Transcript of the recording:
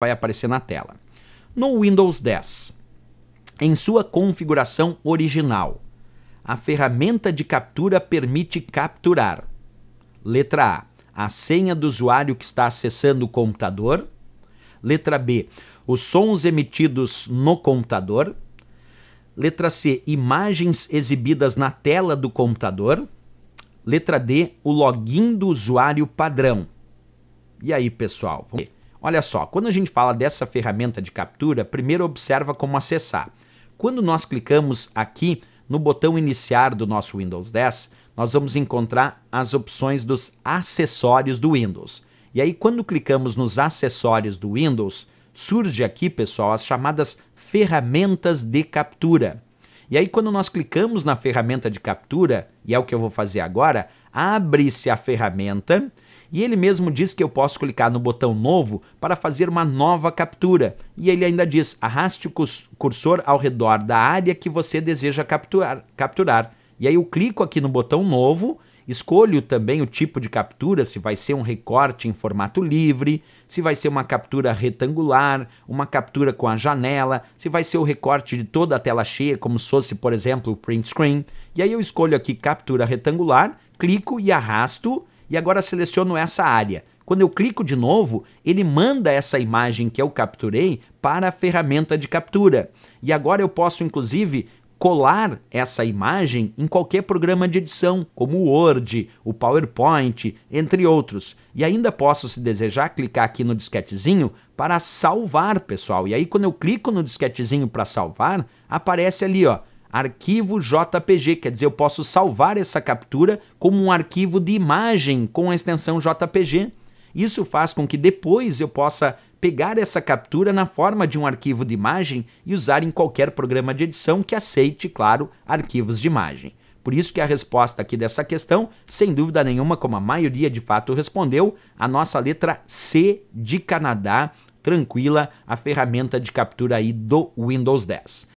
vai aparecer na tela. No Windows 10, em sua configuração original, a ferramenta de captura permite capturar. Letra A, a senha do usuário que está acessando o computador. Letra B, os sons emitidos no computador. Letra C, imagens exibidas na tela do computador. Letra D, o login do usuário padrão. E aí, pessoal? Olha só, quando a gente fala dessa ferramenta de captura, primeiro observa como acessar. Quando nós clicamos aqui no botão iniciar do nosso Windows 10, nós vamos encontrar as opções dos acessórios do Windows. E aí, quando clicamos nos acessórios do Windows, surge aqui, pessoal, as chamadas ferramentas de captura. E aí, quando nós clicamos na ferramenta de captura, e é o que eu vou fazer agora, abre-se a ferramenta e ele mesmo diz que eu posso clicar no botão novo para fazer uma nova captura. E ele ainda diz: arraste o cursor ao redor da área que você deseja capturar. capturar. E aí eu clico aqui no botão novo Escolho também o tipo de captura, se vai ser um recorte em formato livre, se vai ser uma captura retangular, uma captura com a janela, se vai ser o recorte de toda a tela cheia, como se fosse, por exemplo, o print screen. E aí eu escolho aqui captura retangular, clico e arrasto, e agora seleciono essa área. Quando eu clico de novo, ele manda essa imagem que eu capturei para a ferramenta de captura. E agora eu posso, inclusive, colar essa imagem em qualquer programa de edição, como o Word, o PowerPoint, entre outros. E ainda posso, se desejar, clicar aqui no disquetezinho para salvar, pessoal. E aí, quando eu clico no disquetezinho para salvar, aparece ali, ó, arquivo JPG, quer dizer, eu posso salvar essa captura como um arquivo de imagem com a extensão JPG. Isso faz com que depois eu possa pegar essa captura na forma de um arquivo de imagem e usar em qualquer programa de edição que aceite, claro, arquivos de imagem. Por isso que a resposta aqui dessa questão, sem dúvida nenhuma, como a maioria de fato respondeu, a nossa letra C de Canadá, tranquila, a ferramenta de captura aí do Windows 10.